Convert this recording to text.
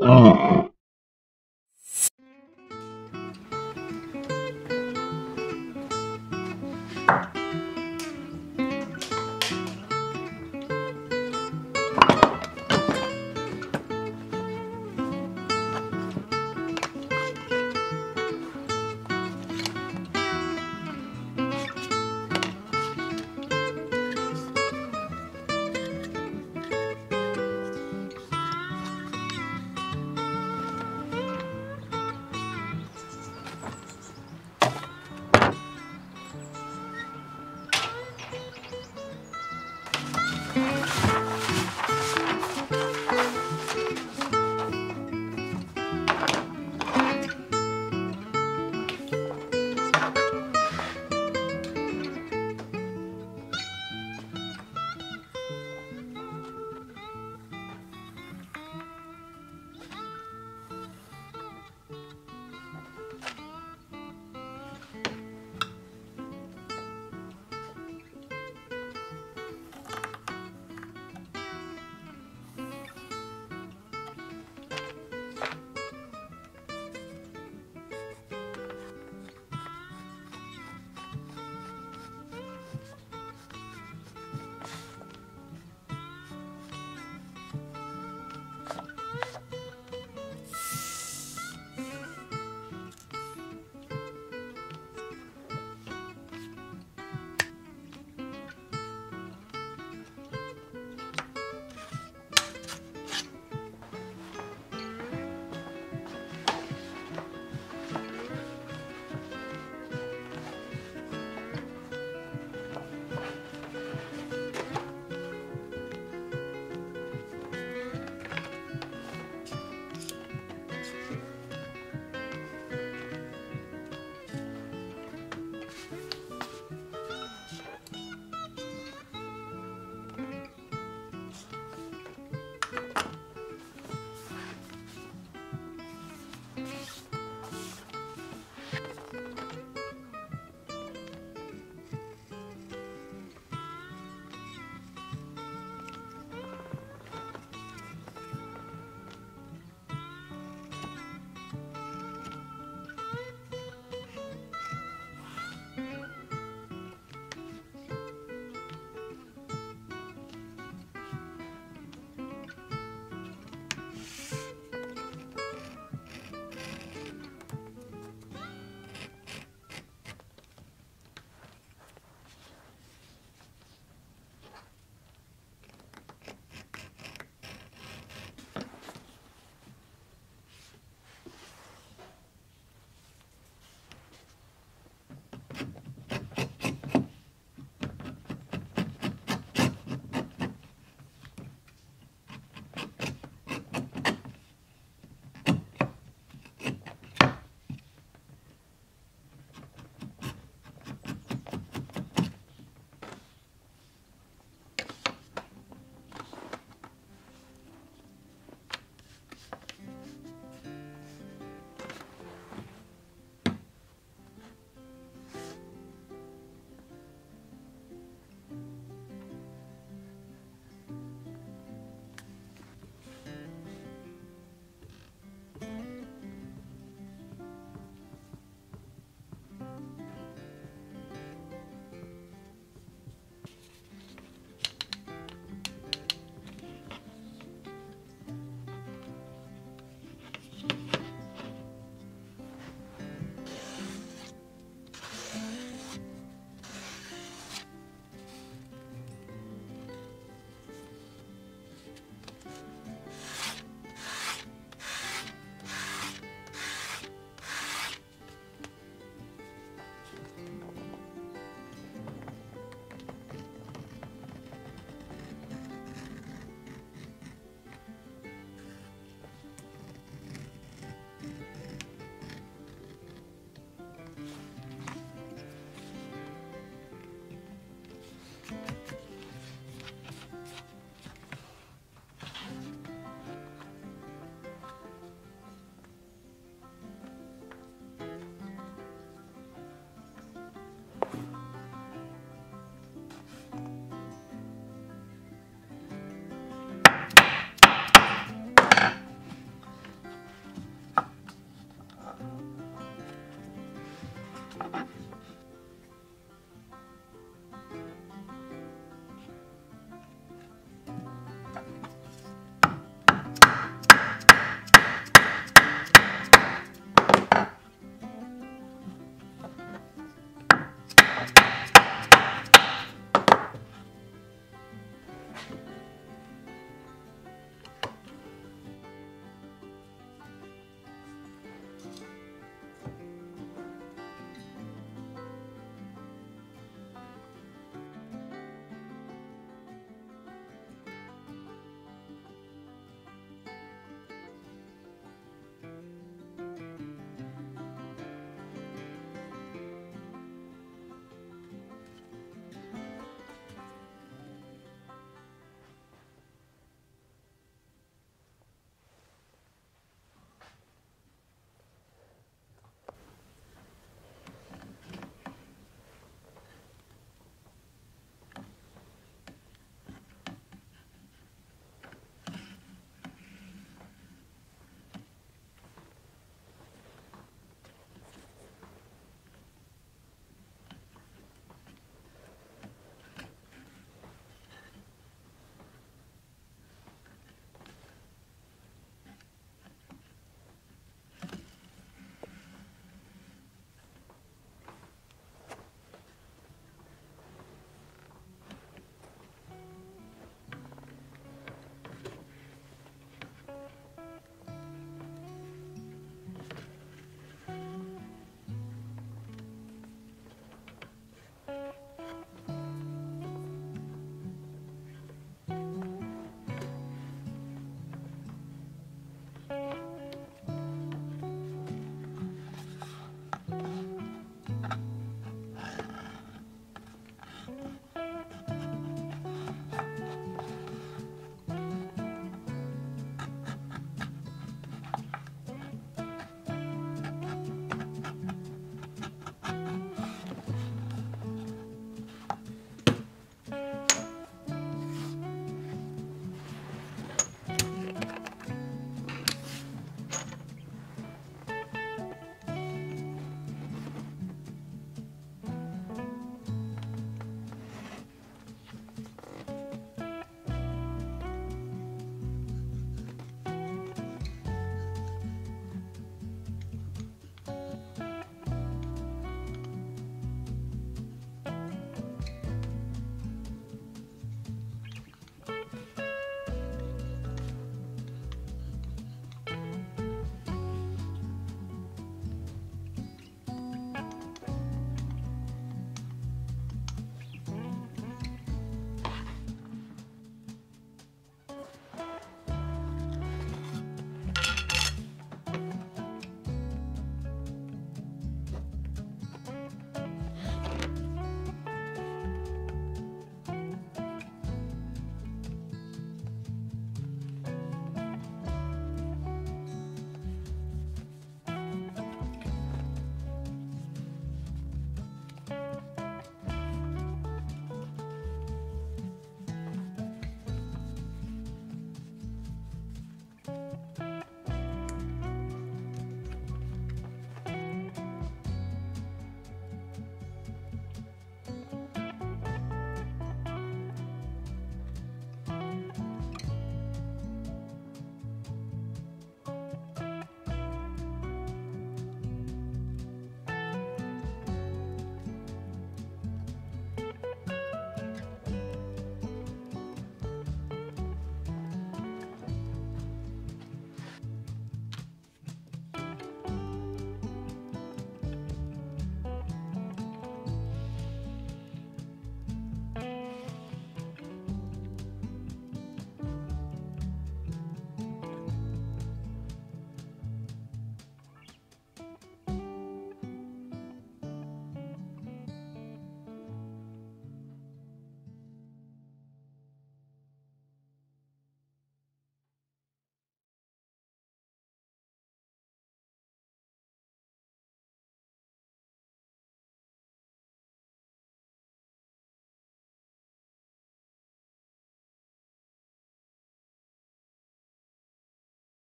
Oh.